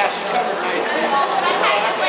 acha que é né? mais.